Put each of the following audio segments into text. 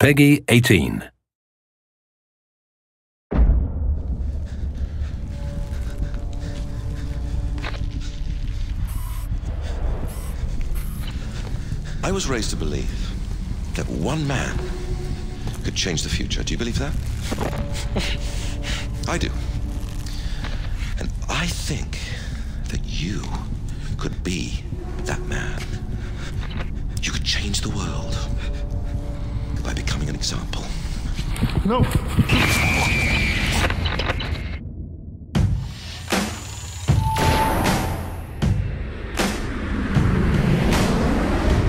Peggy 18. I was raised to believe that one man could change the future. Do you believe that? I do. And I think that you could be that man. You could change the world by becoming an example. No.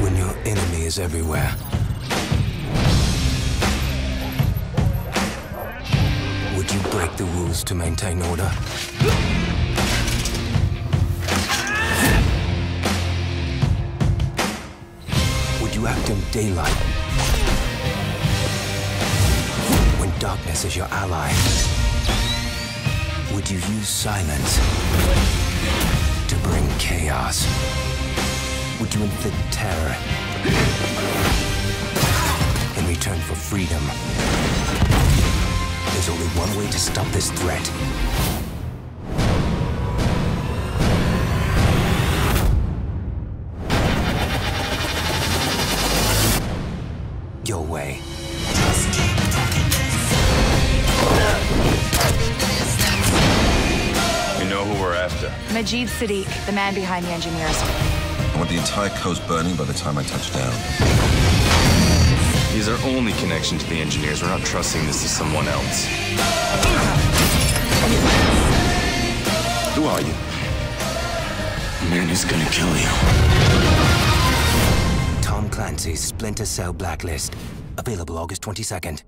when your enemy is everywhere. Would you break the rules to maintain order? Would you act in daylight darkness is your ally? Would you use silence to bring chaos? Would you inflict terror in return for freedom? There's only one way to stop this threat. Your way. After. Majid Sadiq, the man behind the engineers. I want the entire coast burning by the time I touch down. He's our only connection to the engineers. We're not trusting this to someone else. Who are you? Man who's gonna kill you. Tom Clancy's Splinter Cell Blacklist. Available August 22nd.